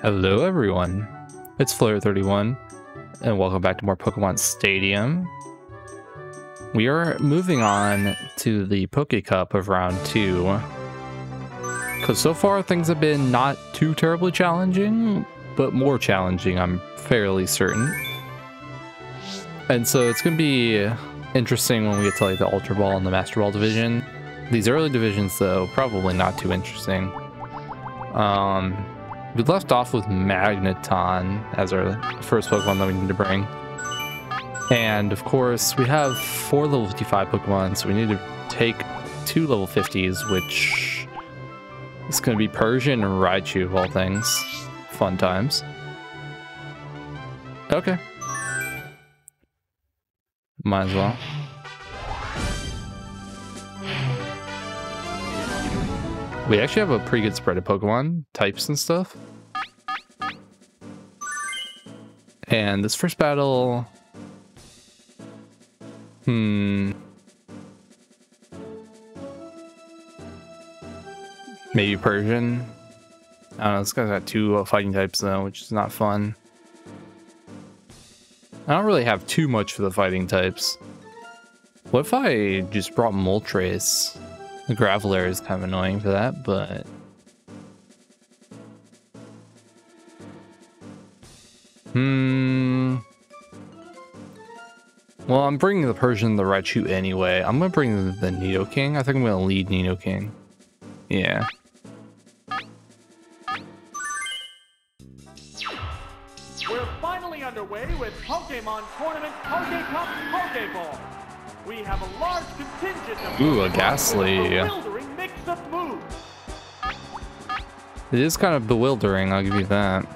Hello everyone, it's Flare31, and welcome back to more Pokemon Stadium. We are moving on to the Poke Cup of round two. Because so far things have been not too terribly challenging, but more challenging, I'm fairly certain. And so it's going to be interesting when we get to like the Ultra Ball and the Master Ball division. These early divisions though, probably not too interesting. Um, we left off with Magneton as our first Pokemon that we need to bring. And of course, we have four level 55 Pokemon, so we need to take two level 50s, which is going to be Persian and Raichu of all things. Fun times. Okay. Might as well. We actually have a pretty good spread of Pokemon types and stuff. And this first battle... Hmm... Maybe Persian? I don't know, this guy's got two fighting types though, which is not fun. I don't really have too much for the fighting types. What if I just brought Moltres? The Graveler is kind of annoying for that, but... Hmm... Well, I'm bringing the Persian, the Raichu anyway. I'm gonna bring the, the Nidoking. I think I'm gonna lead Nido King. Yeah. We're finally underway with Pokemon Tournament Poke Cup Pokeball. We have a large contingent of Ooh, a Gastly. with a bewildering mix of moves. It is kind of bewildering, I'll give you that.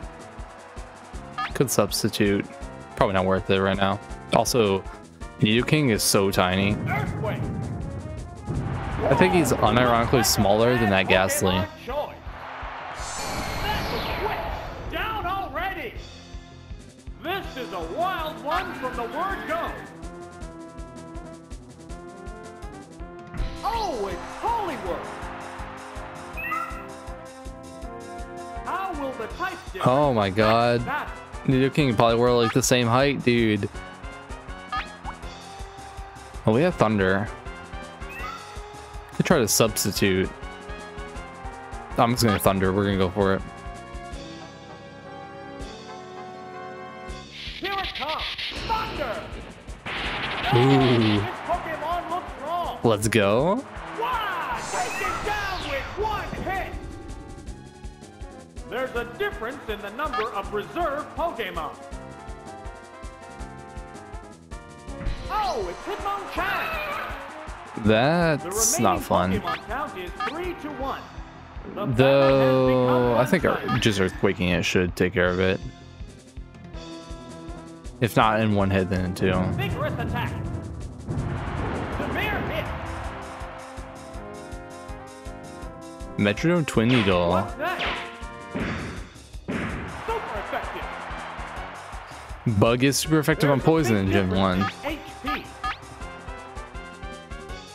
Could substitute. Probably not worth it right now. Also, Nidoking is so tiny. I think he's unironically smaller than that Gastly. Oh my god. that Nidoking and probably were like the same height, dude. Oh, we have Thunder. Could try to substitute. I'm just gonna Thunder. We're gonna go for it. Here it comes! Thunder! Ooh. This Pokemon looks wrong! Let's go. In the number of reserve Pokemon. Oh, it's Hitmonchan! That's not fun. Count is 3 to 1. The Though I think just earthquaking it should take care of it. If not in one hit, then in two. Vigorous attack. Severe hit. Metrodome Twin Needle. Bug is super effective on poison in Gen 1 HP.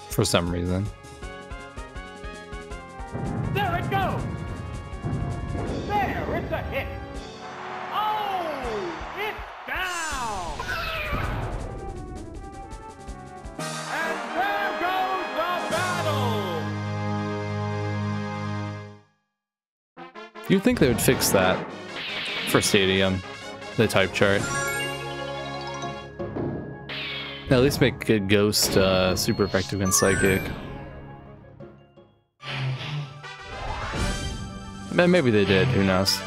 for some reason. There it goes. There, it's a hit. Oh, it's down. And there goes the battle. You'd think they would fix that for Stadium, the type chart. At least make a Ghost uh, super effective in Psychic. Maybe they did, who knows.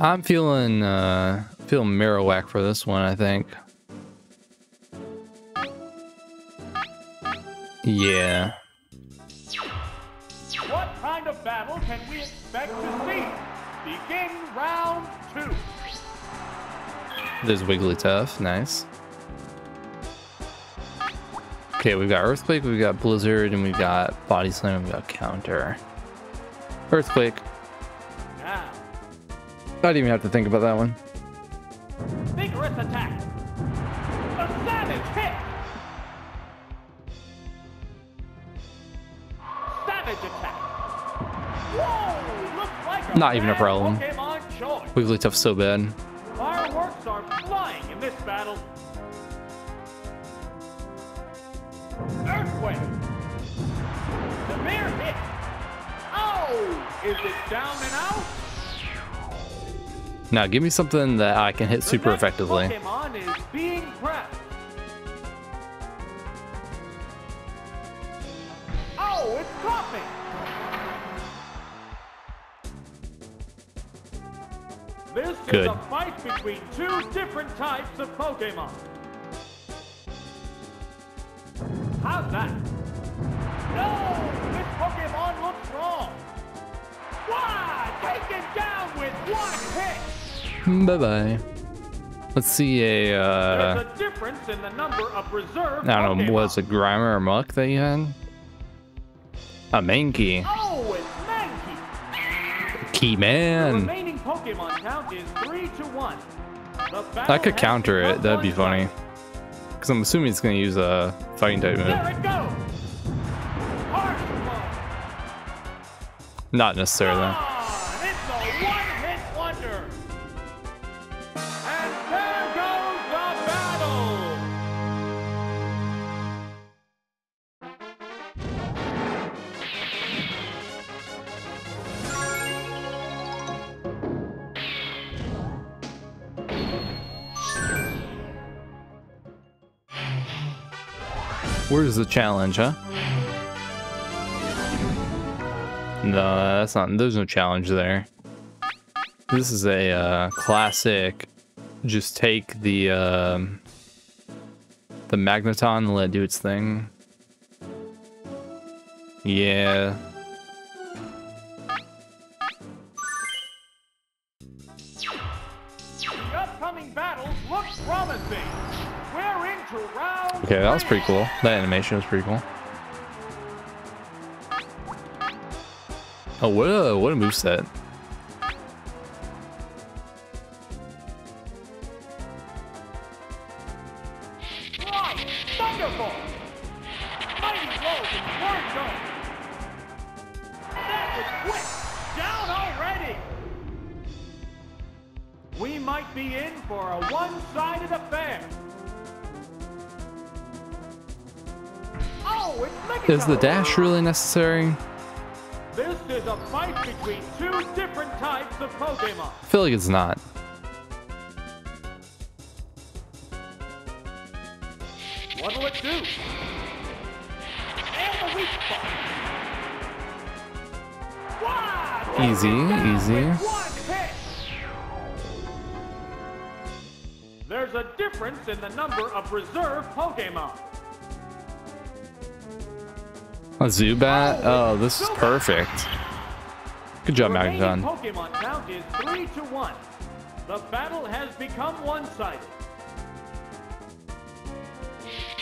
I'm feeling uh feeling Marowak for this one, I think. Yeah. What kind of battle can we expect to see? Begin round two. There's Wigglytuff, nice. Okay, we've got Earthquake, we've got Blizzard, and we've got Body Slam, we've got Counter. Earthquake. Now, I didn't even have to think about that one. Not even a problem. Pokemon choice. Wigglytuff so bad. Fireworks are flying in this battle. Earthquake. Severe hit. Oh! Is it down and out? Now give me something that I can hit The super effectively. Pokemon is being prepped. Good. a fight between two different types of Pokemon. How's that? No! This Pokemon looks wrong! Wow! Taken down with one hit! Bye bye. Let's see a. Uh, There's a difference in the number of reserve I don't know. Pokemon. Was it Grimer or Muck that you had? A Mankey. Oh, it's Mankey! Key man. Pokemon count is 3 to 1. The I could counter it. That'd be funny. Because I'm assuming it's going to use a fighting type move. There it goes! Harsh blow! Not necessarily. Ah! Where's the challenge, huh? No, that's not. There's no challenge there. This is a uh, classic. Just take the um, the magneton and let it do its thing. Yeah. Okay, that was pretty cool. That animation was pretty cool. Oh, what a what a moveset. Is the dash really necessary? This is a fight between two different types of Pokemon. I feel like it's not. What'll it do? And the weak spot. Wow! Easy, easy. with one hit. There's a difference in the number of reserve Pokemon. A Zubat? Oh, this is perfect. Good job, The Magneton. Pokemon count is three to one. The battle has become one-sided.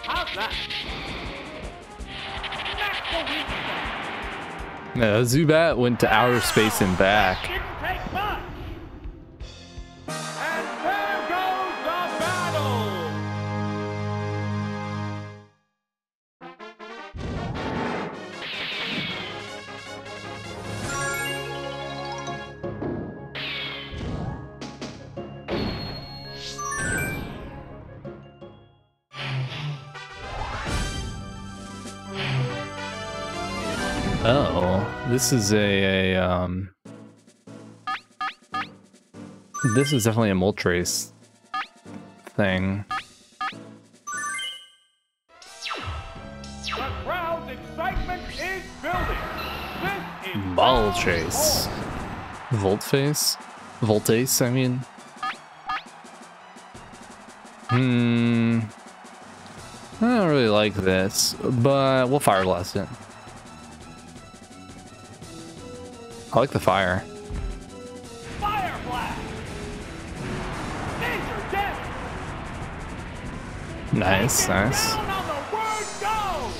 How's that? Smack the. Yeah, Zubat went to outer space and back. This is a, a um. This is definitely a Moltres thing. The crowd's excitement is building. This is Ball chase. Voltface? Voltace, I mean. Hmm. I don't really like this, but we'll fire blast it. I like the fire. Fire blast. Major damage. Nice, nice. On the word go.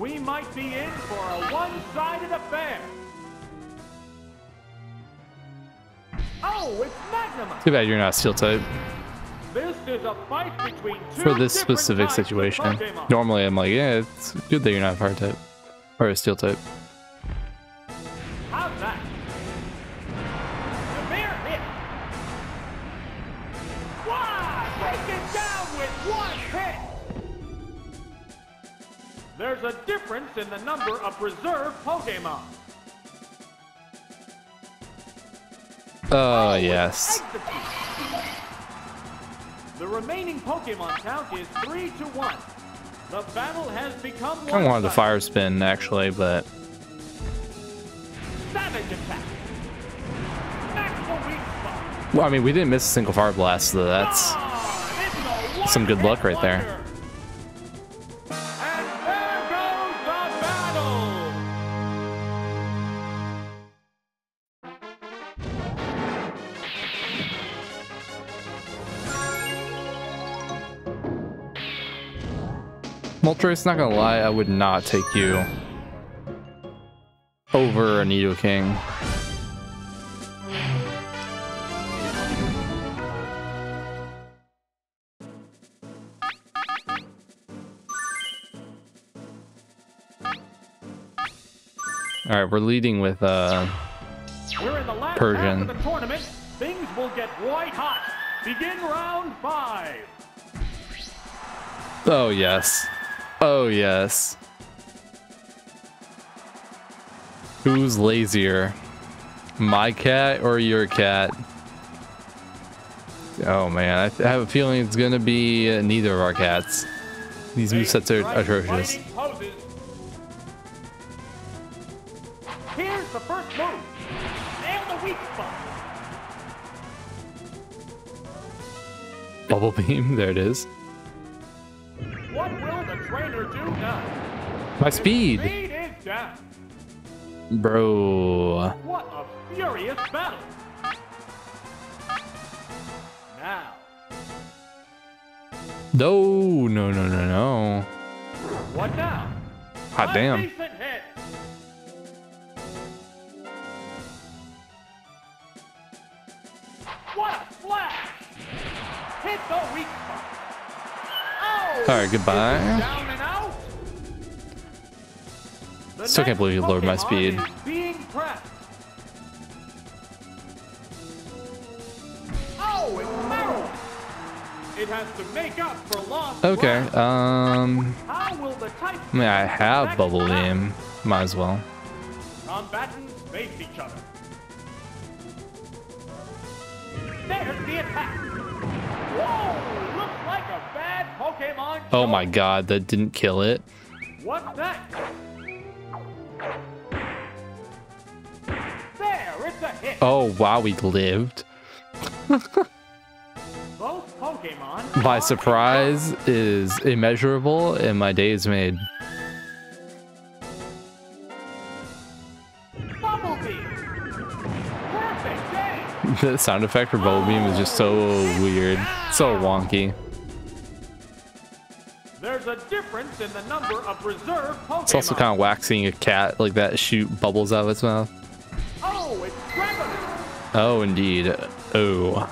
We might be in for a one-sided affair. Oh, it's Magnum. Too bad you're not steel type. This is a fight between two for this specific situation. Normally, I'm like, yeah, it's good that you're not a fire type or a steel type. How's that? Severe hit. Wow! Taken down with one hit. There's a difference in the number of reserve Pokemon. Oh yes. The remaining Pokemon count is three to one. The battle has become I wanted the fire spin actually, but Savage attack. Maximum weak spot. well, I mean, we didn't miss a single fire blast, so that's Ah, some good luck right there. Moltres. Not gonna lie, I would not take you over a Nido King. All right, we're leading with uh We're in the last Persian. half of the tournament. Things will get white hot. Begin round five. Oh yes. Oh yes. Who's lazier? My cat or your cat? Oh man, I, th- I have a feeling it's gonna be uh, neither of our cats. These movesets are atrocious. Here's the first move. Nail the weak spot. Bubble beam, there it is. My speed, Speed is down. bro. What a furious battle. Now, No, no, no, no, no. what now? Hot damn. Oh! All right, goodbye. Still can't believe you lowered my speed. Okay, um, I mean, I have bubble beam. Might as well. Combatants face each other. Oh my god, that didn't kill it. What's that? There, it's a hit. Oh wow, we lived. Both Pokemon. My surprise is immeasurable and my day is made. Bubble Beam. Perfect game. The sound effect for Bubble Beam is just so weird. So wonky. There's a difference in the number of reserve Pokemon. It's also kind of seeing a cat like that shoot bubbles out of its mouth. Oh, it's Dragon. Oh, indeed. Oh.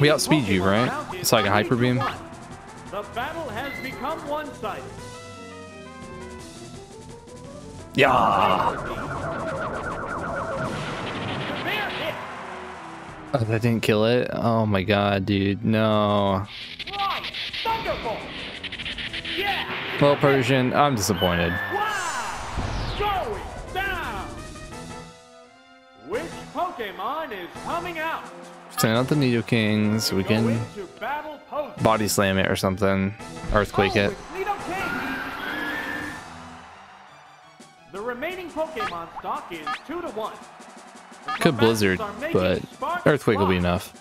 We outspeed you, right? It's like a Hyper Beam? one. The battle has become one-sided. Yeah. Oh, that didn't kill it. Oh my god, dude. No. Right. Thunderbolt. Well, Persian, I'm disappointed. Which Pokemon is coming out? Send out the Nido King so we can body slam it or something. Earthquake it. The remaining Pokemon stock is two to one. Could Blizzard, but Earthquake will be enough.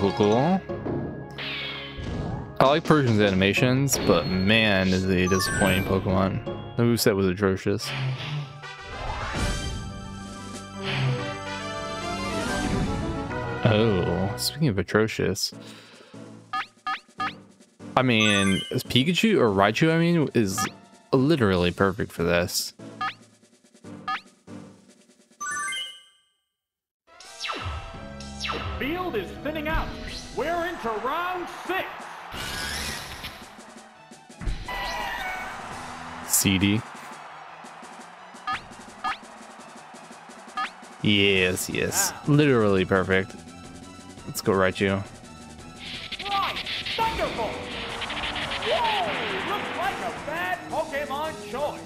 Cool, cool, cool. I like Persian's animations, but man, is a disappointing Pokemon. The moveset was atrocious. Oh, speaking of atrocious. I mean, is Pikachu or Raichu, I mean, is literally perfect for this. CD. Yes, yes. Literally perfect. Let's go Raichu. Right, Thunderbolt. Whoa, looks like a bad Pokemon choice.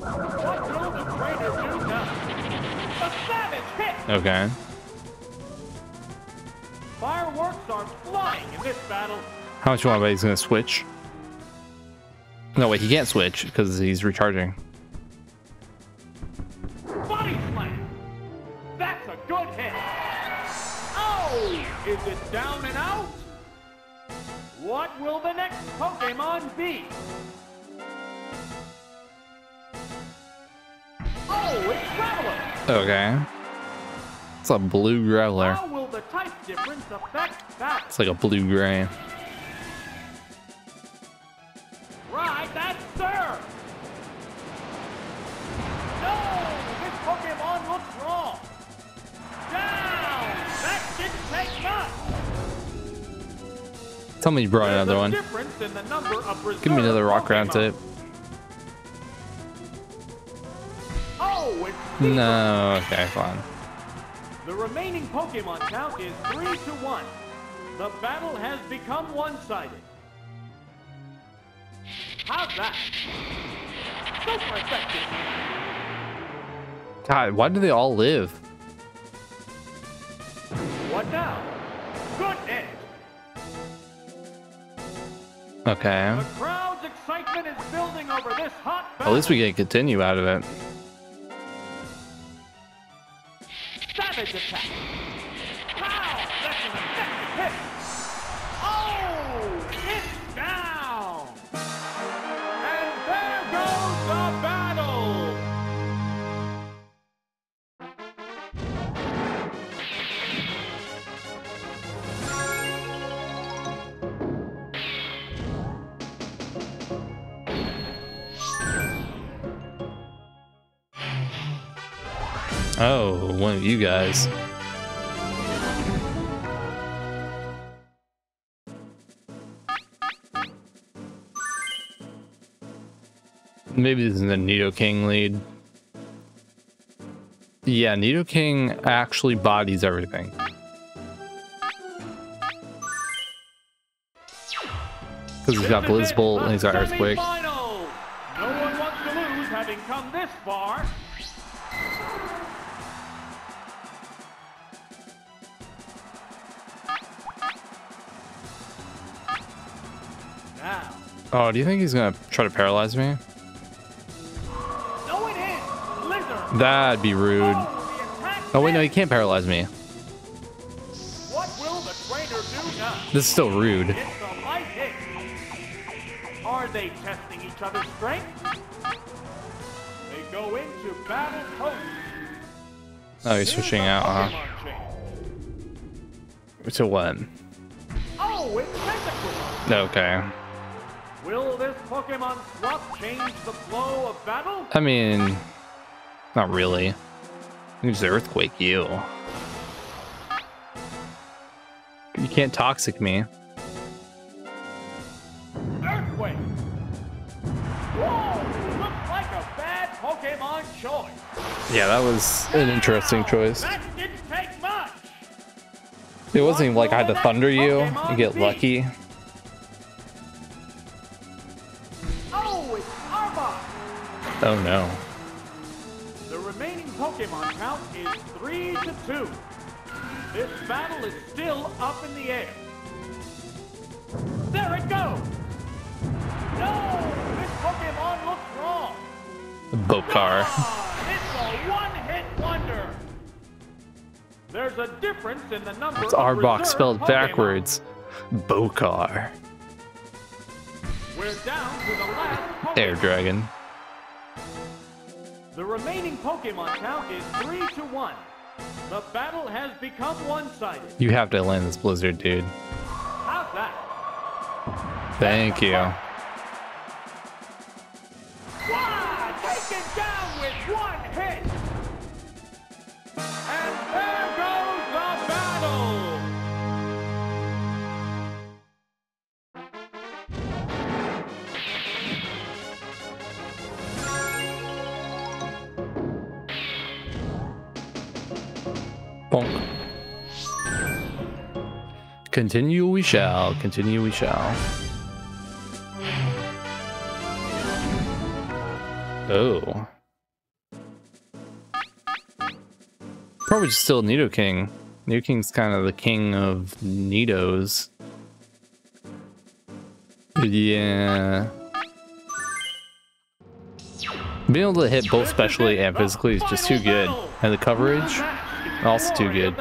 What will the trainer do now? A savage hit. Okay. Fireworks are flying in this battle. How much you want to bet he's going to switch? No, wait, he can't switch because he's recharging. Body slam. That's a good hit. Oh, is it down and out? What will the next Pokemon be? Oh, it's Graveler. Okay. It's a blue Growler. How will the type difference affect that? It's like a blue Tell me you brought There's another one. difference in the number of Give me another rock tip. Oh. No, okay, fine. The remaining Pokemon count is 3 to 1. The battle has become one-sided. How's that? Super effective. God, why do they all live? What now? Good hot At least we get continue out of it. Savage attack. Oh, one of you guys. Maybe this is the Nido King lead. Yeah, Nido King actually bodies everything. Because he's got it, Blizzbolt and he's got Earthquake. No one wants to lose having come this far. Oh, do you think he's gonna try to paralyze me? no it is. Blizzard. That'd be rude. Oh, wait, no, he can't paralyze me. What will the trainer do now? This is still rude. It's a light. Are they testing each other's strength? They go into battle pose. Oh, he's switching out, huh? To what? Oh, it's Tentacle. Okay. Pokemon swap change the flow of battle? I mean, not really. Use the earthquake, you. You can't toxic me. Earthquake. Whoa, looks like a bad Pokemon choice. Yeah, that was an interesting choice. That didn't take much. It wasn't even like I had to thunder you and get lucky. Oh no. The remaining Pokemon count is 3 to 2. This battle is still up in the air. There it goes! No! This Pokemon looks wrong! Bokar. Ah, it's a one-hit wonder! There's a difference in the number It's of Arbok spelled Pokemon. backwards. Bokar. We're down to the last Pokemon. Air Dragon. The remaining Pokemon count is 3 to 1. The battle has become one-sided. You have to land this blizzard, dude. How's that? Thank you. Wow, Bonk. Continue we shall. Continue we shall. Oh. Probably just still Nidoking. Nidoking's kind of the king of Nidos. Yeah. Being able to hit both specially and physically is just too good. And the coverage, also too good.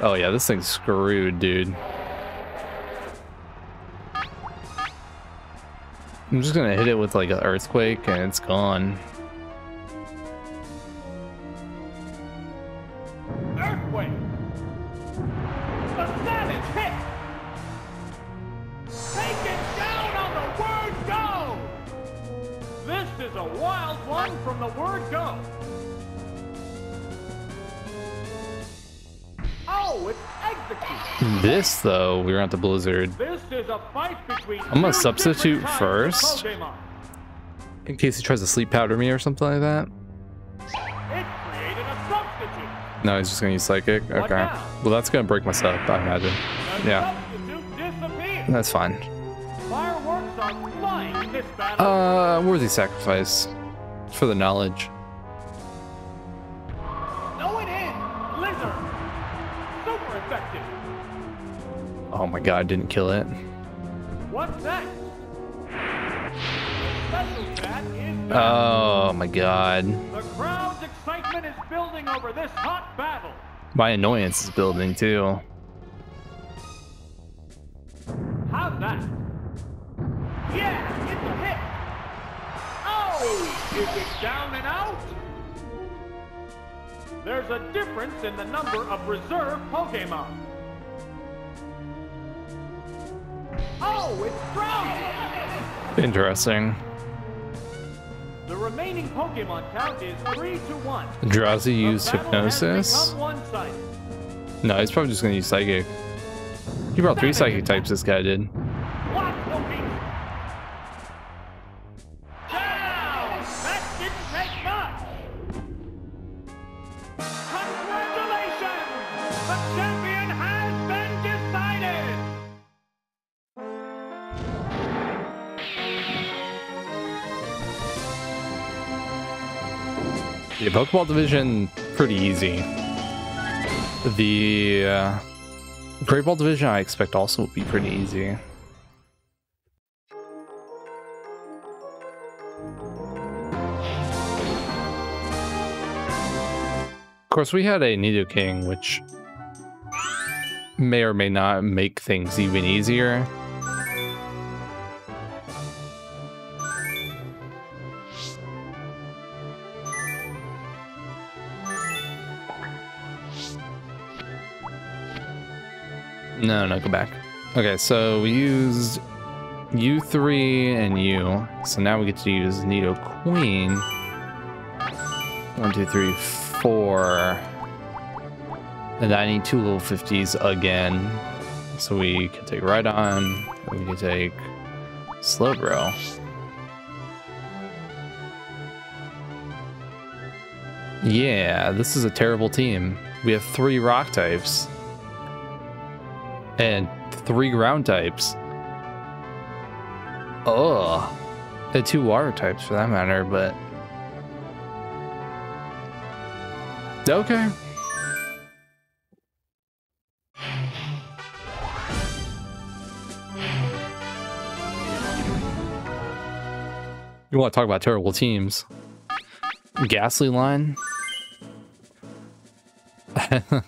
Oh yeah, this thing's screwed, dude. I'm just gonna hit it with like an earthquake and it's gone. Though, we were at the blizzard. This is a fight between I'm gonna substitute different kinds of first. In case he tries to sleep powder me or something like that. It created a substitute. No, he's just gonna use psychic. Okay. Well, that's gonna break my stuff, I imagine. Yeah. That's fine. Fireworks are flying this battle. Uh, worthy sacrifice for the knowledge. My god, didn't kill it. What's next? Special chat is back. Oh my god. the crowd's excitement is building over this hot battle. My annoyance is building too. How's that? Yeah, it's a hit. Oh, is it down and out? There's a difference in the number of reserve Pokemon. Oh, it's drowning. Interesting. The remaining Pokemon count is three to one. Drowzee used hypnosis. No, he's probably just gonna use psychic. He brought three psychic types. This guy did. Pokeball division pretty easy. The uh, Great Ball division I expect also will be pretty easy. Of course, we had a Nidoking, which may or may not make things even easier. No, no, go back. Okay, so we used U3 and U. So now we get to use Nido Queen. One, two, three, four. And I need two level 50s again. So we can take Rhydon. We can take Slowbro. Yeah, this is a terrible team. We have three rock types and three ground types. Ugh. And two water types for that matter, but. Okay. You want to talk about terrible teams? Gastly line?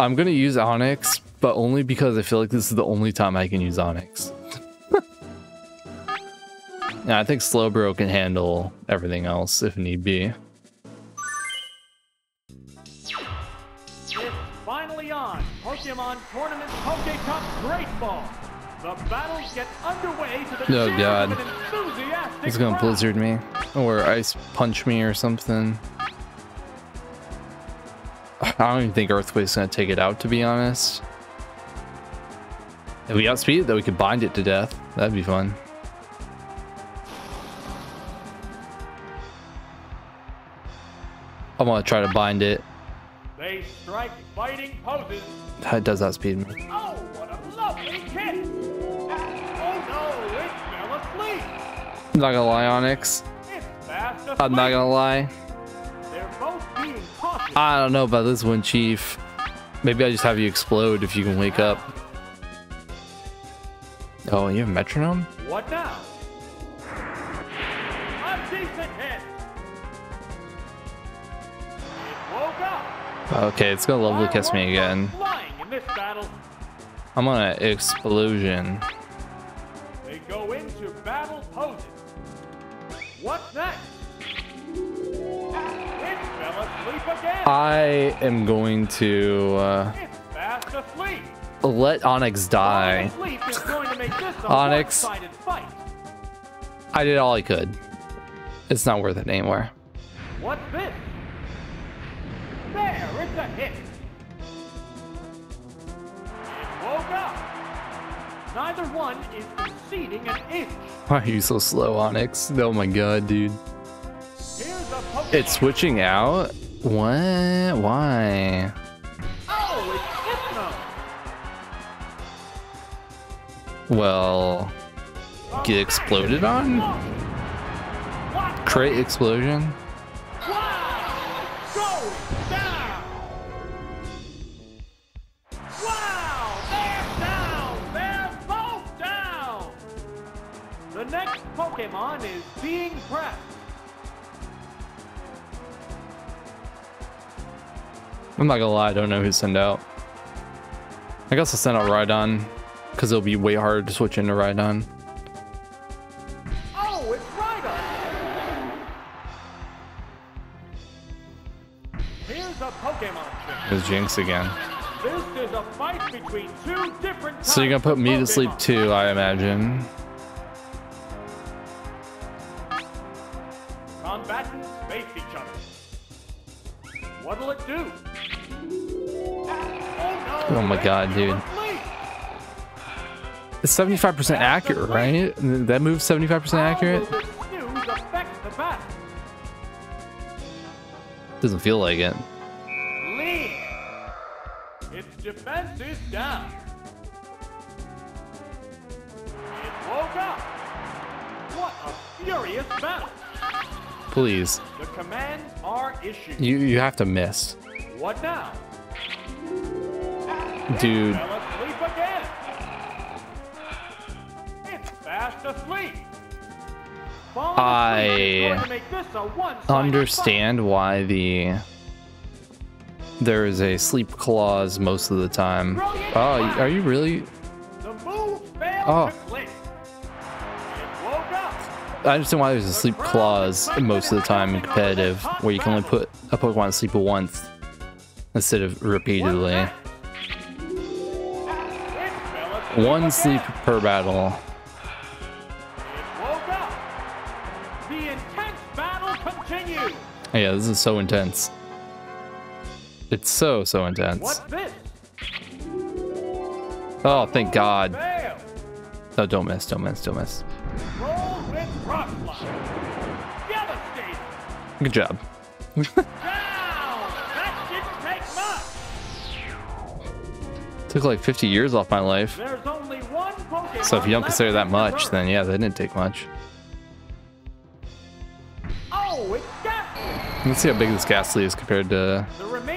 I'm gonna use Onix, but only because I feel like this is the only time I can use Onix. yeah, I think Slowbro can handle everything else if need be. It's finally on Pokemon Tournament Great Ball. The battles get underway to the oh god. He's gonna blizzard me. Or ice punch me or something. I don't even think Earthquake's gonna take it out to be honest. If we outspeed it, though, we could bind it to death. That'd be fun. I want to try to bind it. They strike fighting poses. That does outspeed me. Oh, what a lovely kick! Oh no, it fell asleep. I'm not gonna lie, Onix. It's fast asleep. I'm not gonna lie. They're both being cautious. I don't know about this one, Chief. Maybe I just have you explode if you can wake up. Oh, you have metronome? What now? A decent hit. It woke up. Okay, it's gonna lovely kiss me again. I'm on an explosion. They go into battle poses. What's next? It fell asleep again. I am going to uh, it's fast asleep. Let Onix die. Falling asleep is going to make this a Onix. I did all I could. It's not worth it anymore. What's this? There, it's a hit. It woke up. Neither one is conceding an inch. Why are you so slow, Onix? Oh my god, dude. Here's a It's switching out? What? Why? Well, get exploded on? Crate explosion? The next Pokemon is being pressed. I'm not gonna lie, I don't know who to send out. I guess I'll send out Rhydon, because it'll be way harder to switch into Rhydon. Oh, it's Rhydon! Here's a Pokemon. It's Jynx again. This is a fight between two different So you're gonna put me to sleep too, I imagine. Combatants face each other. What'll it do? Oh no! Oh my God, dude. Asleep. It's 75% accurate, right? That move's 75% accurate? How will this snooze affect the bat? Doesn't feel like it. Lean. Its defense is down. It woke up. What a furious battle. Please. The commands are issued. You you have to miss. What now? Dude, fast asleep. Falling asleep is going I to make this a one-sided understand why the there is a sleep clause most of the time. Oh, are you really? The move failed Oh. to click. It woke up. I understand why there's a sleep clause most of the time in competitive, where you can only put a Pokemon to sleep once instead of repeatedly. It fell asleep One sleep per battle. Yeah, this is so intense. It's so so intense. Oh, thank God. Oh, don't miss, don't miss, don't miss. Roll with rock slide. Devastating. Good job. Down. That didn't take much. Took like 50 years off my life. There's only one Pokemon So if you don't consider that much, then yeah, that didn't take much. Let's see how big this Gastly is compared to.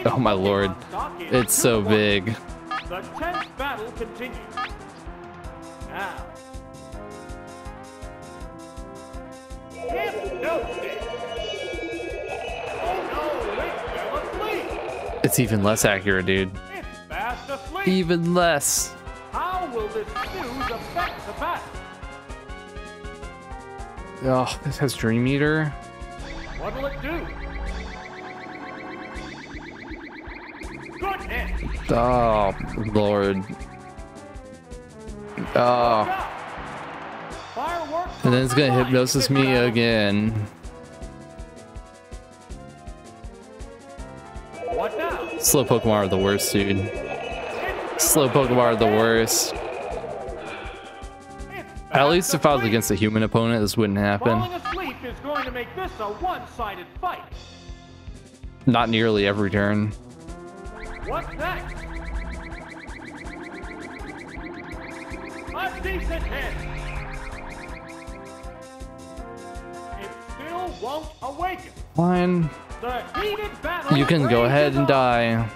Oh my lord. It's so big. The tense battle continues. Now. Hypnosis. No, it fell asleep. It's even less accurate, dude. It's fast asleep. Even less. How will this snooze affect the bat? Oh, this has Dream Eater. Oh, Lord. Oh. And then it's gonna hypnosis me again. Slow Pokemon are the worst, dude. Slow Pokemon are the worst. At least if I was against a human opponent, this wouldn't happen. Is going to make this a one-sided fight. Not nearly every turn. What's next? Fine. You can go ahead and die.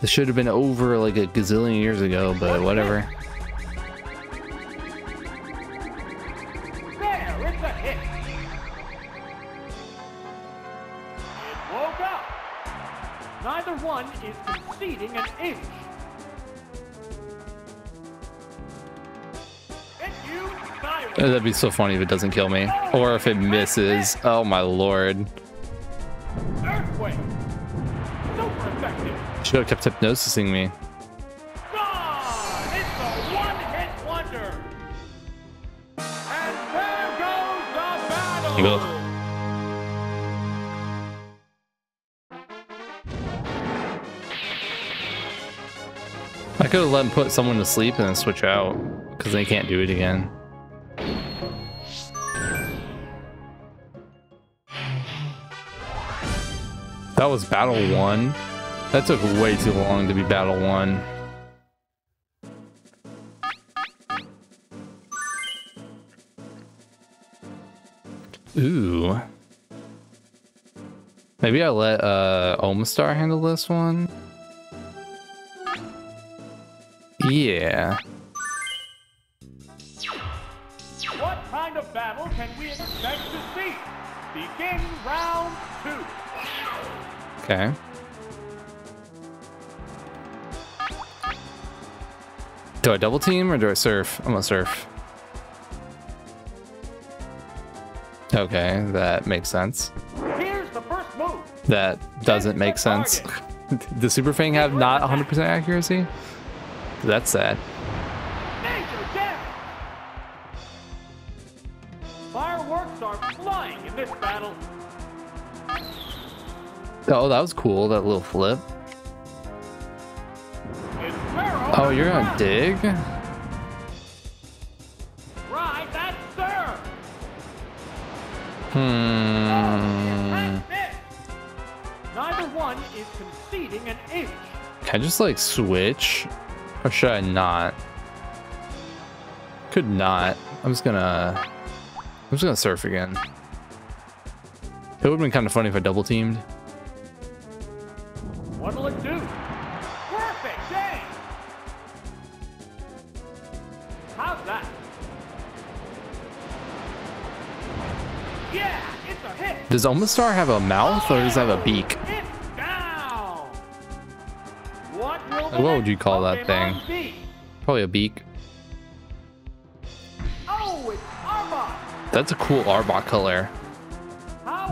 This should have been over like a gazillion years ago, but whatever. Be so funny if it doesn't kill me. Or if it misses. Oh my lord. Earthquake. Super effective. Should have kept hypnosising me. Gone! It's a one-hit wonder. And there goes the battle. Ugh. I could have let him put someone to sleep and then switch out. Because they can't do it again. That was battle one. That took way too long to be battle one. Ooh. Maybe I let uh Omastar handle this one. Yeah. What kind of battle can we expect to see? Begin round two. Okay. Do I double team or do I surf? I'm gonna surf. Okay, that makes sense. Here's the first move. That doesn't make sense. Does Super Fang have not 100% accuracy? That's sad. Oh, that was cool, that little flip. Oh, you're gonna dig? Right, that's sir. Hmm. Neither one is conceding an inch. Can I just like switch? Or should I not? Could not. I'm just gonna I'm just gonna surf again. It would have been kind of funny if I double teamed. Does Omastar have a mouth or does it have a beak? What What would you call that thing? be? Probably a beak. Oh. That's a cool Arbok color.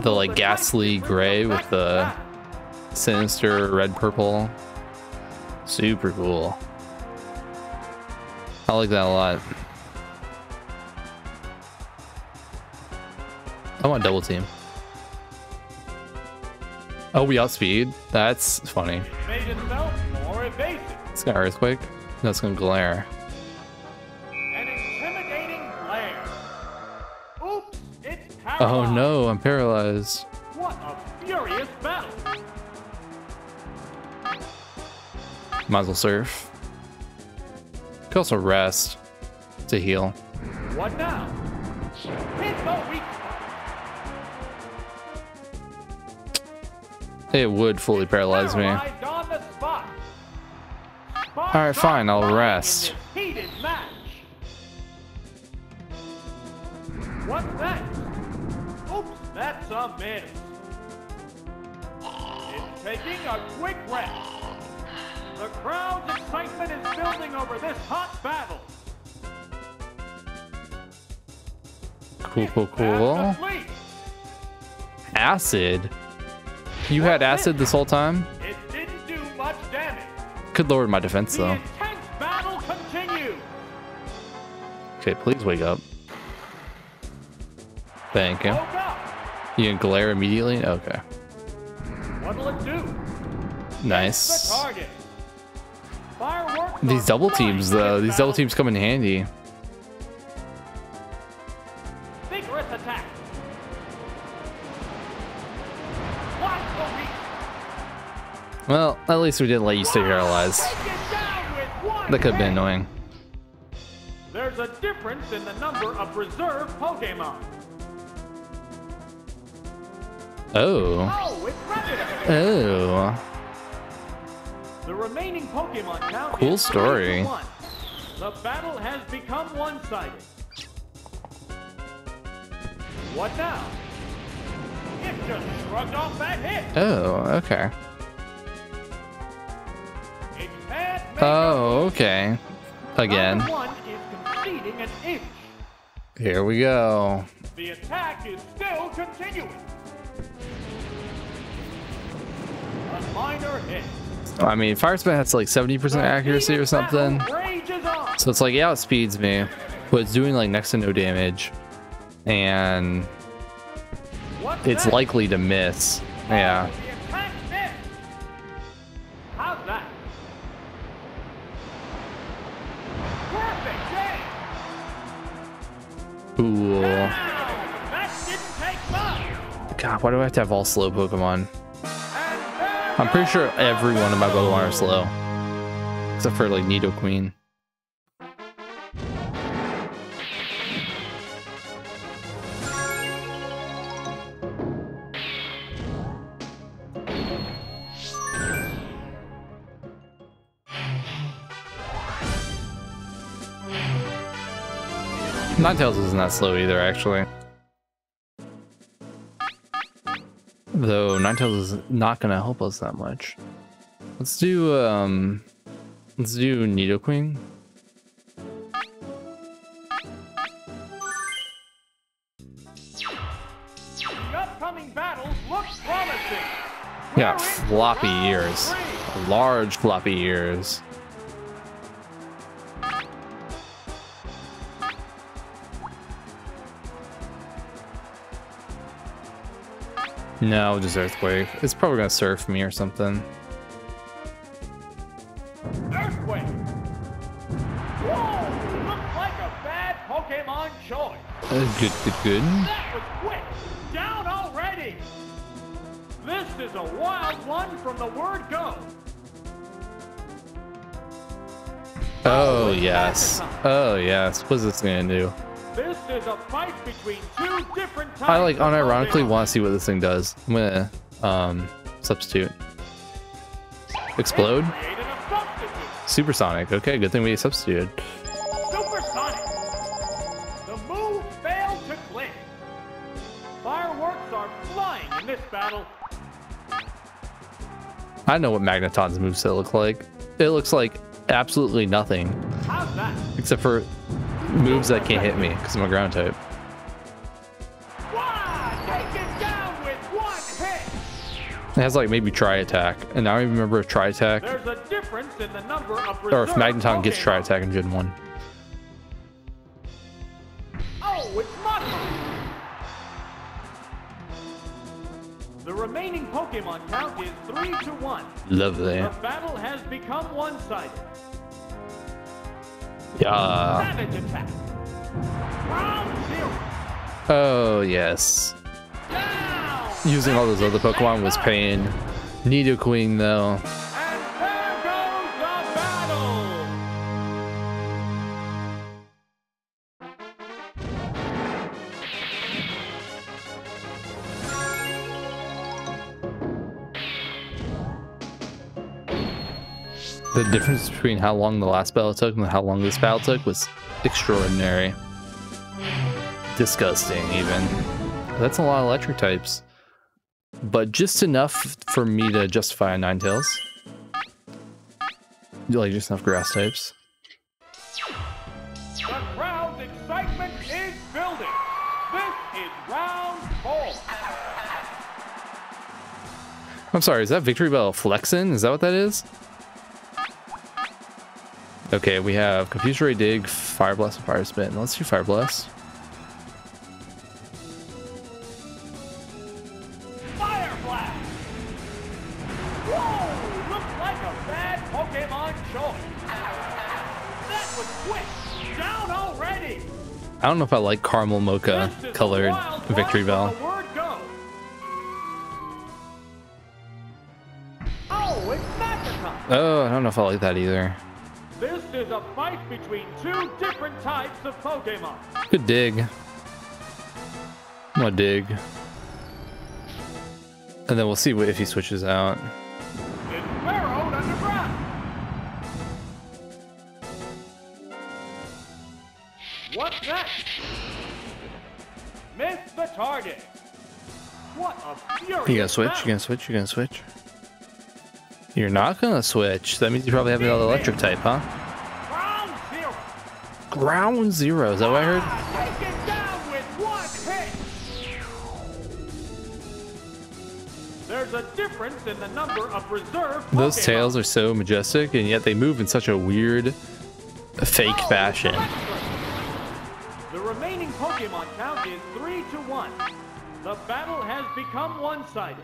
The, like, ghastly gray with the- Sinister red purple. Super cool. I like that a lot. I want double team. Oh, we outspeed? That's funny. Made itself more. It's got earthquake. That's gonna glare. An intimidating glare. Oops, it's Oh no, I'm paralyzed. What a furious battle. Might as well surf. Could also rest to heal. What now? It would fully paralyze me. Paralyzed on the spot. Spot All right, fine, I'll rest. this Heated match. What's next? Oops, that's a miss. It's taking a quick rest. The crowd's excitement is building over this hot battle. Cool, cool, cool. Acid? You had acid this whole time? It didn't do much damage. could lower my defense though. intense battle continues. Okay, please wake up. Thank you. You can glare immediately? Okay. What'll it do? Nice. These double teams though, these double teams come in handy. Well, at least we didn't let you stay paralyzed. Take it down with one That could have been annoying. There's a difference in the number of reserve Pokemon. Oh. Oh. Oh. The remaining Pokemon count Cool story. The battle has become one-sided. What now? It just shrugged off that hit. Oh, okay. Oh, okay. Again. Neither one is conceding an inch. Here we go. The attack is still continuing. A minor hit. I mean, Fire Spin has like 70% accuracy or something. Battle rages on. So it's like, yeah, it speeds me, but it's doing like next to no damage. And it's likely to miss. Yeah. Cool. God, why do I have to have all slow Pokemon? I'm pretty sure every one of my Pokemon are slow. Except for like Nidoqueen. Ninetales isn't that slow either, actually. Though Ninetales is not gonna help us that much. Let's do um let's do Nidoqueen. The upcoming battles look promising. Yeah, floppy ears. Large floppy ears. No, just Earthquake. It's probably gonna surf me or something. Earthquake. Whoa! Looks like a bad Pokemon choice. Uh, good, good, good. That was quick. Down already. This is a wild one from the word go. Oh yes. Oh yes. What's this gonna do? A fight between two different types. I like unironically want to see what this thing does. I'm gonna um substitute. Explode? Created a substitute. Supersonic. Okay, good thing we substituted. Supersonic. The move failed to click. Fireworks are flying in this battle. I know what Magneton's moveset look like. It looks like absolutely nothing, How's that? except for moves that can't hit me because I'm a ground type. Wow! Taken down with one hit. It has like maybe Tri Attack, and I remember if Tri Attack There's a difference in the number of or if Magneton gets. Tri Attack in Gen 1. Oh, it's Muscle! The remaining Pokemon count is 3 to 1. Lovely. The battle has become one-sided. Yeah. Oh, yes. Using all those other Pokemon was pain. Nidoqueen, though. The difference between how long the last battle took and how long this battle took was extraordinary. Disgusting, even. That's a lot of electric types. But just enough for me to justify a Ninetales. Like, just enough grass types. The crowd's excitement is building. This is round four. I'm sorry, is that Victreebel flexing? Is that what that is? Okay, we have Confuse Ray Dig, Fire Blast, and Fire Spin. Let's do Fire Blast. Fire Blast! Whoa! Looks like a bad Pokemon choice. That was quick. Down already. I don't know if I like caramel mocha This is a colored wild Victreebel. from the word go. Oh. Oh, I don't know if I like that either. Is a fight between two different types of Pokemon. Good dig. I'm gonna dig. And then we'll see if he switches out. What's next? Missed the target. What a furious You gonna switch? You gonna switch? You gonna switch? You're not gonna switch. That means you probably have another electric type, huh? Ground zero. Is that what I heard? Take it down with one hit. There's a difference in the number of reserve Those Pokemon. tails are so majestic, and yet they move in such a weird, fake Oh, fashion. The remaining Pokemon count is three to one. The battle has become one-sided.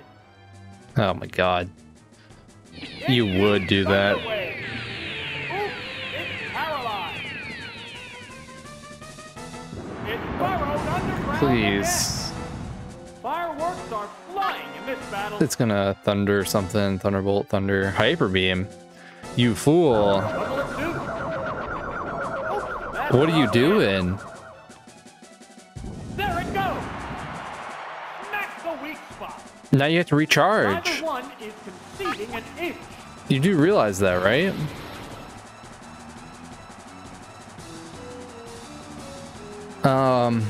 Oh my god. You would do that. Please. Fireworks are flying in this battle. It's gonna thunder something. Thunderbolt, thunder, hyper beam. You fool. What'll it do? Oops, that's What are you doing? There it goes. Smack the weak spot. Now you have to recharge. One is conceding an inch. You do realize that, right? Um,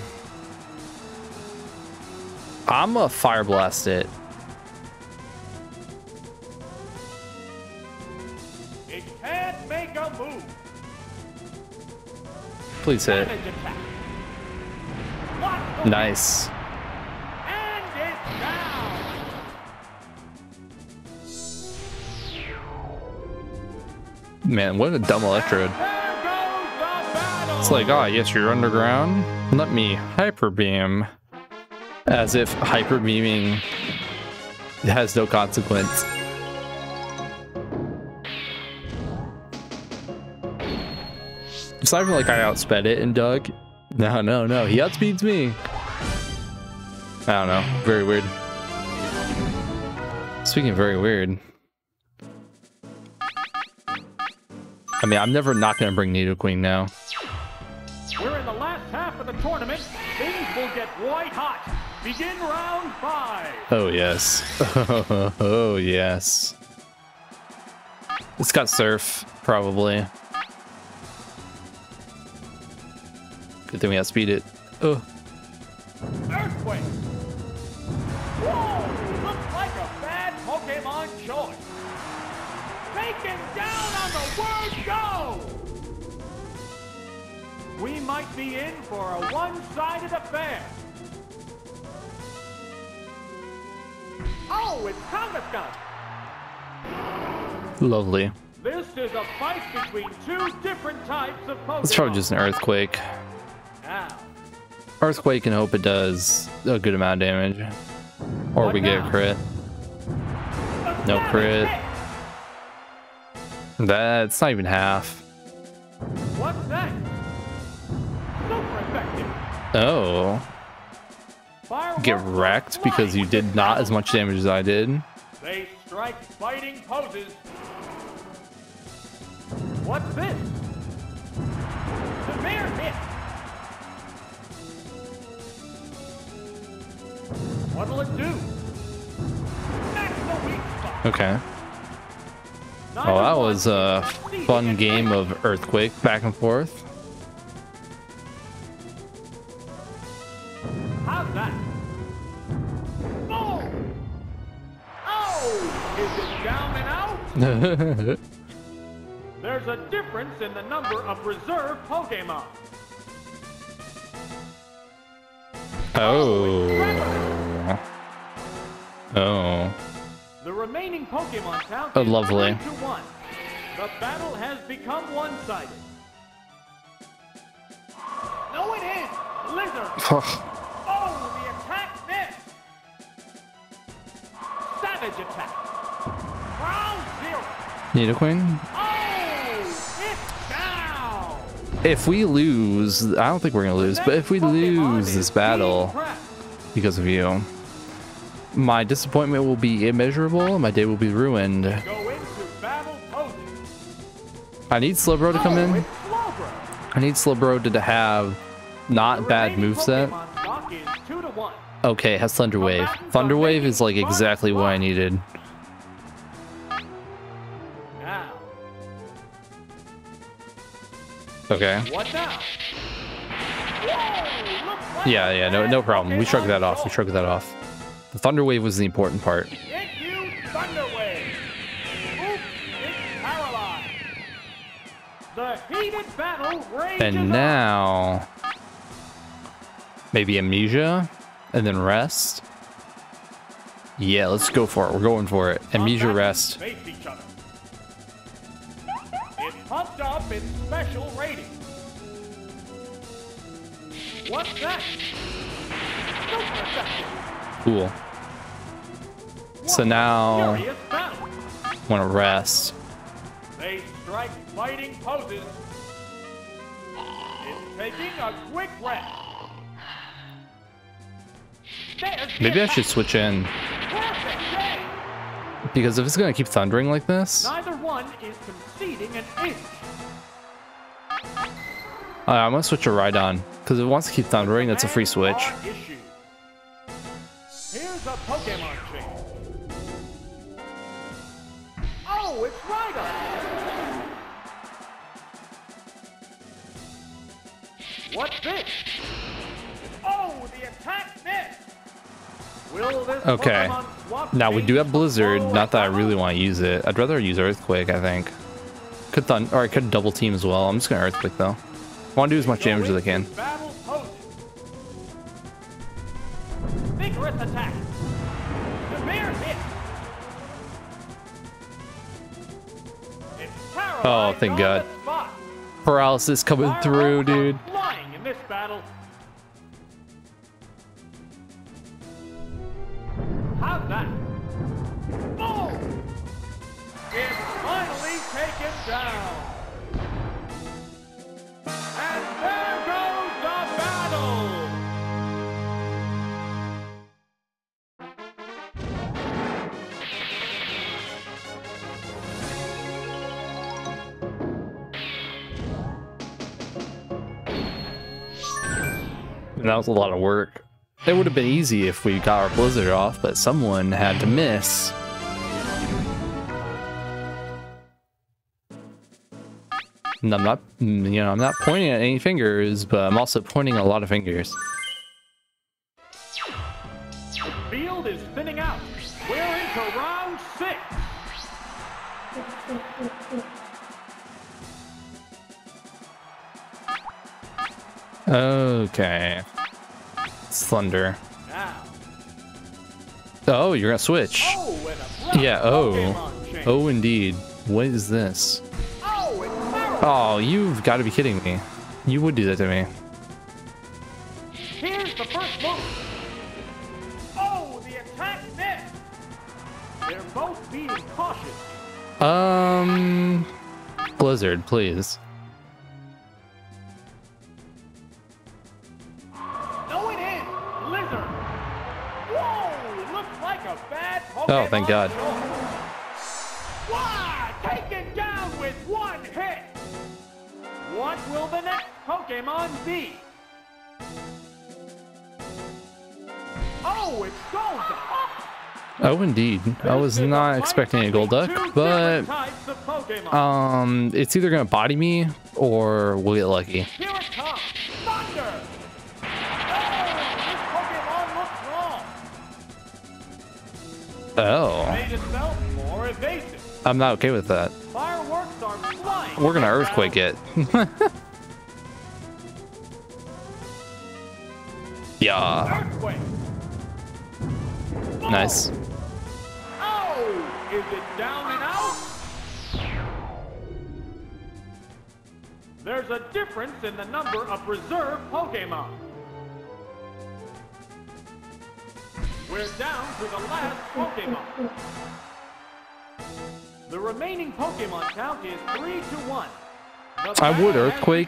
I'm a fire blast it. It can't make a move. Please hit. Damage attack. Block the Nice. And it's down. Man, what a dumb electrode. It's like, oh, yes, you're underground. Let me hyper beam. As if hyper beaming has no consequence. It's not even like I outsped it and dug. No, no, no. He outspeeds me. I don't know. Very weird. Speaking of very weird. I mean, I'm never not going to bring Nidoqueen now. Of the tournament. Things will get white hot. Begin round five. Oh, yes. oh, yes. It's got Surf, probably. Good thing we outspeed it. Oh, Earthquake. Whoa! Looks like a bad Pokemon choice. Taken down on the word go! We might be in for a one-sided affair. Oh, it's Kangaskhan. lovely. This is a fight between two different types of Pokemon. It's probably just an Earthquake. Now, Earthquake and hope it does a good amount of damage. Or we get a crit. No crit. That's not even half. Oh. Get wrecked because you did not as much damage as I did. They strike fighting poses. What's this? Severe hit. What'll it do? Smack the weak spot. Okay. Oh, that was a fun game of Earthquake back and forth. That? Boom! Oh! Is it down and out? There's a difference in the number of reserve Pokemon. oh. Oh. The remaining Pokemon count Oh, lovely. to one. The battle has become one-sided. No, it is! Lizard! Savage attack! Round zero! Nidoqueen? Oh, it's down! If we lose, I don't think we're gonna lose, but if we lose this battle because of you, my disappointment will be immeasurable and my day will be ruined. Go into battle poses. I need Slowbro to come Oh, in. I need Slowbro to, to have not bad moveset. Okay, it has Thunder Wave. Thunder Wave is like exactly what I needed. Okay. Yeah, yeah, no, no problem. We shrugged that off. We shrugged that off. The Thunder Wave was the important part. And now, maybe Amnesia, and then Rest. Yeah, let's go for it. We're going for it. Amnesia Rest. Each pumped up its special rating. What's that? Cool. So now, battle. want to rest. They strike fighting poses. It's taking a quick rest. Maybe I should switch in because if it's gonna keep thundering like this, Neither one is conceding an inch. I'm gonna switch to Rhydon because if it wants to keep thundering, that's a free switch. Here's a Pokemon change. Oh, it's Rhydon. What's this? Oh, the attack missed. Will this Okay. Now we do have Blizzard. Not that I really want to use it. I'd rather use Earthquake. I think. Could thun or I could double team as well. I'm just gonna Earthquake though. I Want to do as much damage as I can. into Battle poses. Vigorous attack. Severe hit. It's paralyzed Oh, thank God. Paralysis coming through, dude. That? Boom! It's finally taken down. And there goes the battle! And that was a lot of work. It would have been easy if we got our Blizzard off, but someone had to miss. And I'm not, you know, I'm not pointing at any fingers, but I'm also pointing a lot of fingers. The field is thinning out. We're into round six. Okay. Thunder. Oh, you're gonna switch. And a rough Yeah, oh. Oh, indeed. What is this? Oh. Oh, you've got to be kidding me. You would do that to me. Here's the first move. Oh, the attack. They're both being cautious. Um, Blizzard, please. Oh, thank God. Taken down with one hit. What will the next Pokemon be? Oh, it's Golduck. Oh, indeed. I was This is a not expecting a Golduck, but different types of Pokemon. um, it's either gonna body me or we'll get lucky. I'm not okay with that. Fireworks are flying. We're gonna earthquake it. yeah, Earthquake! nice. Oh! Is it down and out? There's a difference in the number of reserve Pokemon. We're down to the last Pokemon. The remaining Pokemon count is 3 to 1. The I would Earthquake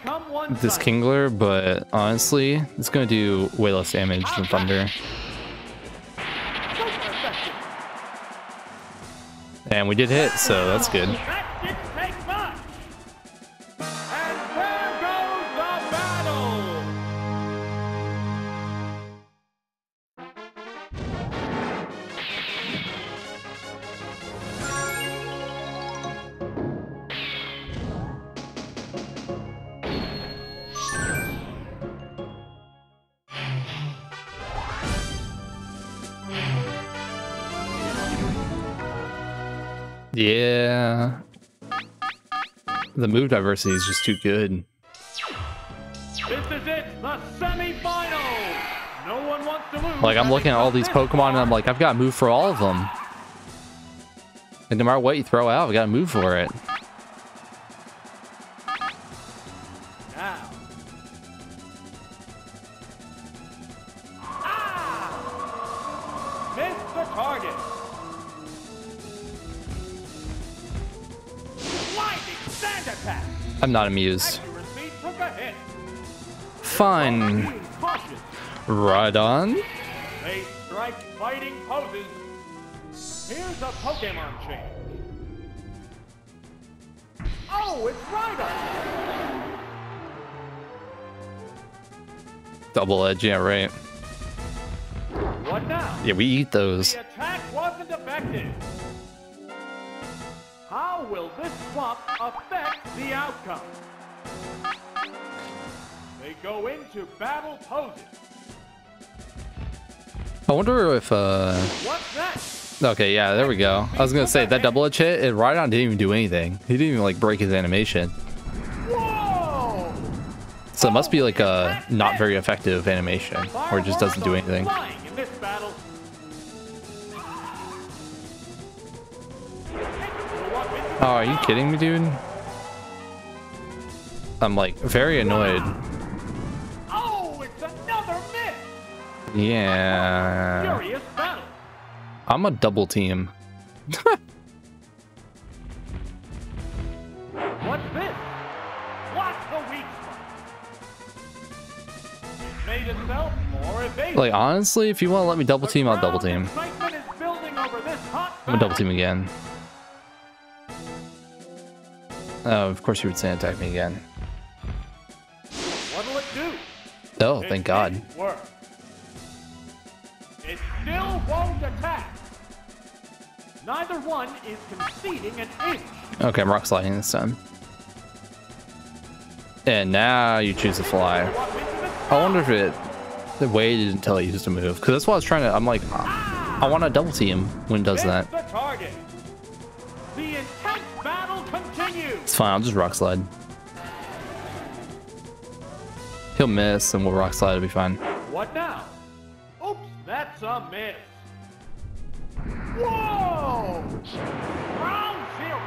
this. Kingler, but honestly, it's gonna do way less damage than Thunder. And we did hit, so that's good. The move diversity is just too good. This is it, the semifinals. No one wants to lose. Like, I'm looking at all these Pokemon and I'm like, I've got to move for all of them. And no matter what you throw out, I've got to move for it. I'm not amused. Accuracy took a hit. Fine. Right on. They strike fighting poses. Here's a Pokemon change. Oh, it's Rhydon. Double edge, yeah, right. What now? Yeah, we eat those. Affect the outcome? They go into battle poses. I wonder if, uh... What's that? Okay, yeah, there we go. I was gonna say, that double edge hit, it, Rhydon didn't even do anything. He didn't even, like, break his animation. Whoa! So it must be, like, a not very effective animation, or it just doesn't do anything. Oh, are you kidding me, dude? I'm, like, very annoyed. Oh, it's another miss! Yeah. I'm a double team. What's this? What's the weak spot? Made itself more evasive. Like, honestly, if you want to let me double team, I'll double team. Excitement is building over this hot I'm gonna double team again. Oh, of course you would sand attack me again. What'll it do? Oh, It thank God. Work. It still won't attack. Neither one is conceding an inch. Okay, I'm rock sliding this time. And now you choose to fly. Up into the I wonder if it the waited until I used to move. Because that's what I was trying to. I'm like, I want to double team when it does that. It's fine. I'll just rock slide. He'll miss, and we'll rock slide. It'll be fine. What now? Oops, that's a miss. Whoa! Round zero.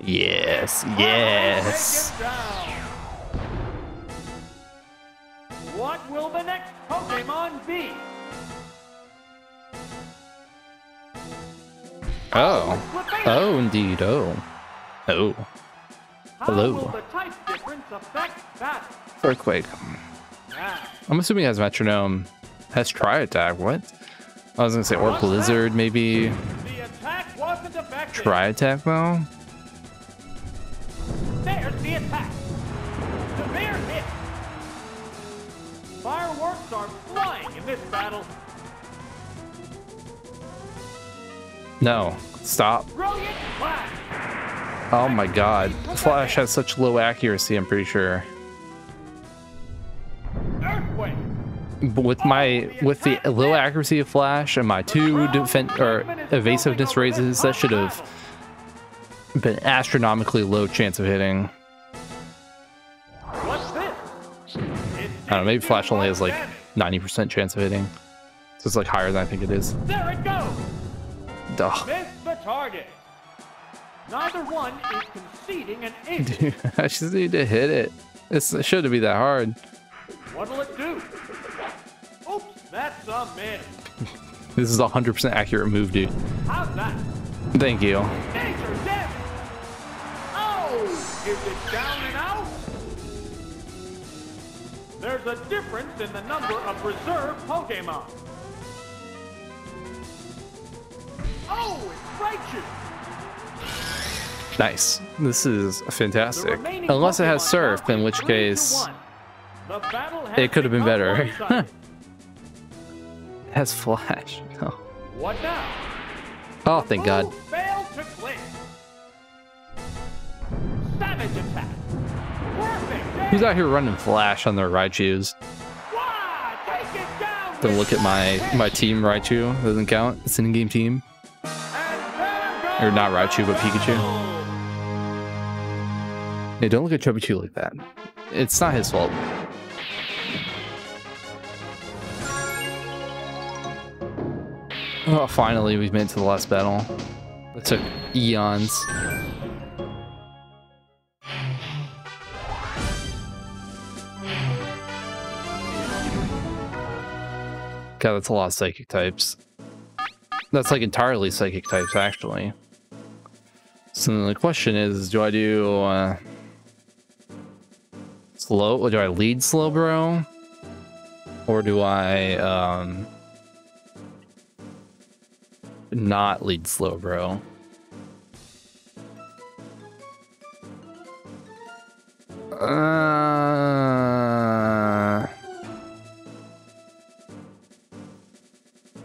Yes, yes. they take it down? What will the next Pokemon be? Oh, oh, indeed. Oh, oh. How hello. will the type difference affect battle? Earthquake. Now, I'm assuming it has metronome. Has Tri Attack. What? I was gonna say or blizzard maybe. the attack. Tri Attack though. There's the attack. Severe hit. Fireworks are flying in this battle. No. Stop. Brilliant flash. Oh my god. Flash has such low accuracy, I'm pretty sure. But with my with the low accuracy of Flash and my two defense or evasiveness raises, that should have been astronomically low chance of hitting. What's this? I don't know, maybe Flash only has like 90% chance of hitting. So it's like higher than I think it is. There it goes. Ugh. Missed the target. Neither one is conceding an inch. Dude, I just need to hit it. It's, it shouldn't be that hard. What'll it do? Oops, that's a miss. This is a 100% accurate move, dude. How's that? Thank you. Nature Dip! Oh! Is it down and out? There's a difference in the number of reserve Pokemon. Oh, it's Raichu! Nice. This is fantastic. Unless it has Surf, in which case one. The battle has it could have been better. one-sided. it has Flash. Oh, what now? oh thank God. Move failed to click. Savage attack. Perfect. Who's out here running Flash on their Raichus? Why? Take. Don't look at my the my pitch. team Raichu. Doesn't count. It's an in-game team. Or not goes Raichu, but the Pikachu. Hey, don't look at Chubby Chew like that. It's not his fault. Oh, finally, we've made it to the last battle. It took eons. God, that's a lot of psychic types. That's like entirely psychic types, actually. So the question is, do I do uh, slow? Do I lead Slowbro? Or do I um, not lead Slowbro? Uh,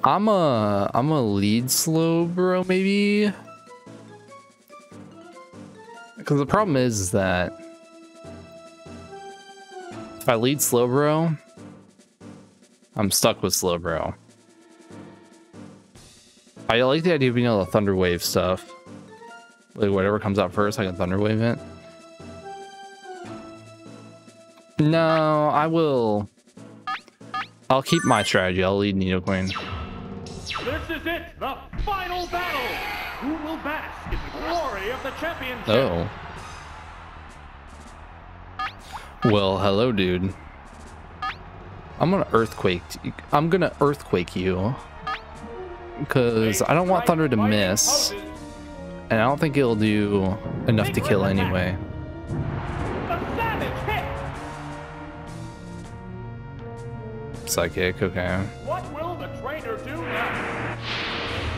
I'm a I'm a lead Slowbro. Maybe. Because the problem is, is that if I lead Slowbro, I'm stuck with Slowbro. I like the idea of being able to Thunder Wave stuff. Like whatever comes out first, I can Thunder Wave it. No, I will. I'll keep my strategy. I'll lead Nidoqueen. This is it, the final battle. Who will bask in the glory of the championship? Oh. Well, hello, dude. I'm gonna earthquake. I'm gonna earthquake you. Because I don't want Thunder to miss. And I don't think it'll do enough to kill anyway. The savage hit. Psychic, okay. What will the trainer do now?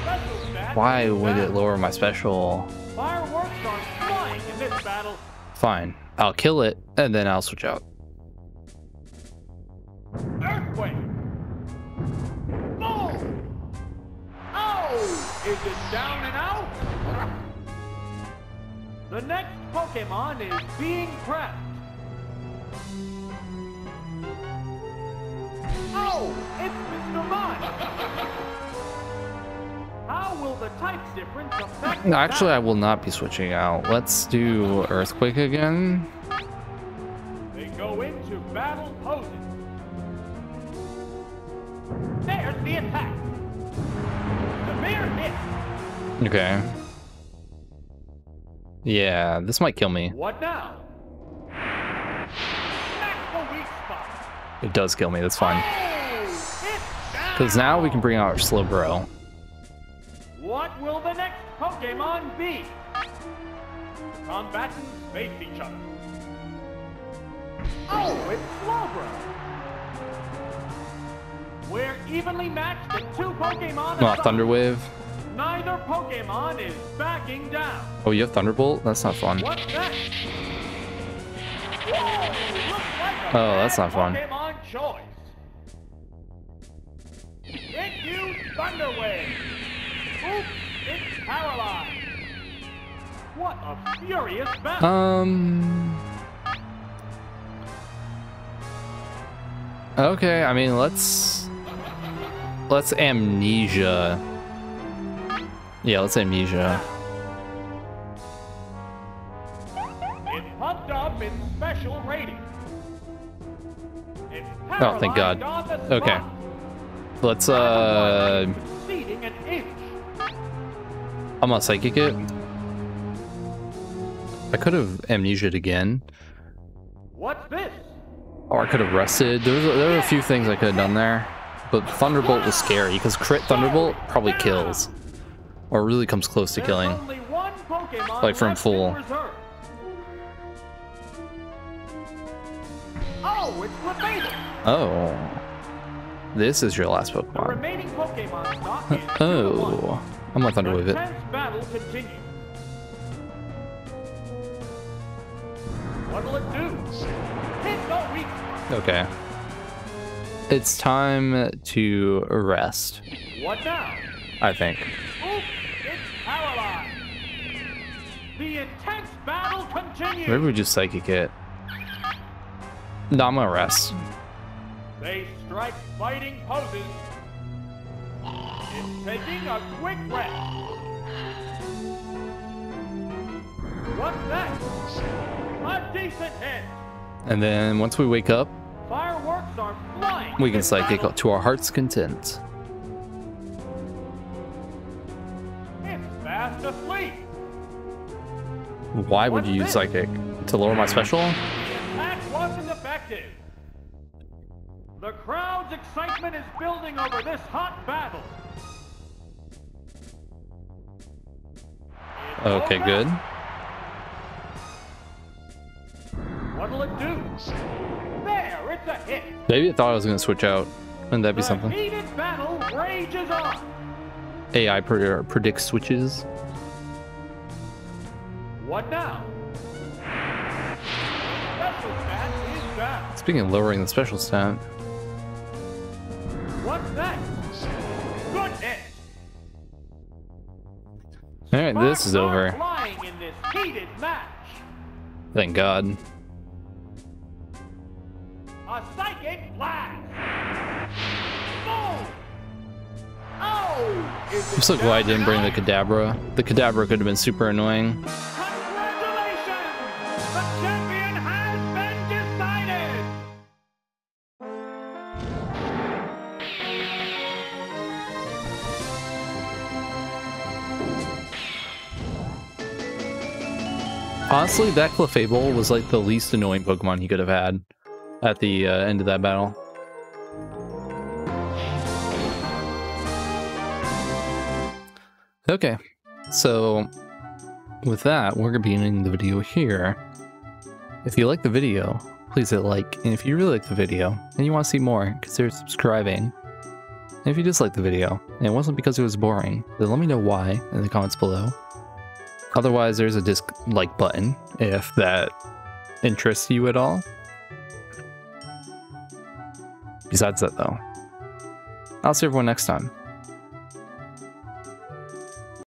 Special stat Why would it lower my special? Fireworks are flying in this battle. Fine. I'll kill it, and then I'll switch out. Earthquake. Boom. Oh, is it down and out? The next Pokemon is being prepped. Oh, it's Mr. Mime. No, Actually, I will not be switching out. Let's do Earthquake again. They go into battle poses. There's the attack. Severe hit. Okay. Yeah, this might kill me. What now? That's the weak spot. It does kill me, that's fine. Because now we can bring out our slow Slowbro. What will the next Pokemon be? Combatants face each other. Oh, it's Slowbro. We're evenly matched with two Pokemon. Not aside. Thunder Wave. Neither Pokemon is backing down. Oh, you have Thunderbolt? That's not fun. What's next? Whoa, like Oh, that's not fun. Pokemon choice. It used Thunder Wave. Oops, it's paralyzed. What a furious battle. Um. Okay, I mean, let's let's amnesia. Yeah, let's amnesia. It's pumped up in special rating. Oh, thank God. paralyzed on the Okay. Let's uh, I'm gonna psychic it. I could have amnesia'd again, What's this? or I could have rested. There was there were a few things I could have done there, but Thunderbolt was scary because crit Thunderbolt probably kills, or really comes close to killing. only one Pokemon Like from full. Oh, it's. Oh, this is your last Pokemon. Pokemon stock is two to one. Oh, I'm gonna Thunder The it. tense battle continues. What'll it do? Hit the weak spot. Okay. It's time to rest, What now? I think. Oop! It's paralyzed. The intense battle continues. Maybe we just Psychic it. No, I'm gonna rest. They strike fighting poses. It's taking a quick rest. What's next? A decent hit. And then once we wake up, Fireworks are flying. we can Psychic battle. to our heart's content. It's fast asleep. Why would you use this? Psychic? To lower my special? Attack wasn't effective. The crowd's excitement is building over this hot battle. Okay, good. What'll it do? There, it's a hit. Maybe I thought I was gonna switch out. Wouldn't that be something? AI pre- predicts switches. What now? Special stat is down. Speaking of lowering the special stat, alright, this is over. In this match. Thank God. A psychic blast. Boom. Oh! I'm so glad I didn't bring the? Kadabra. The Kadabra could have been super annoying. Congratulations! Honestly, that Clefable was like the least annoying Pokemon he could have had at the uh, end of that battle. Okay, so with that, we're gonna be ending the video here. If you like the video, please hit like, and if you really like the video and you want to see more, consider subscribing. And if you dislike the video, and it wasn't because it was boring, then let me know why in the comments below. Otherwise, there's a dislike button if that interests you at all. Besides that, though, I'll see everyone next time.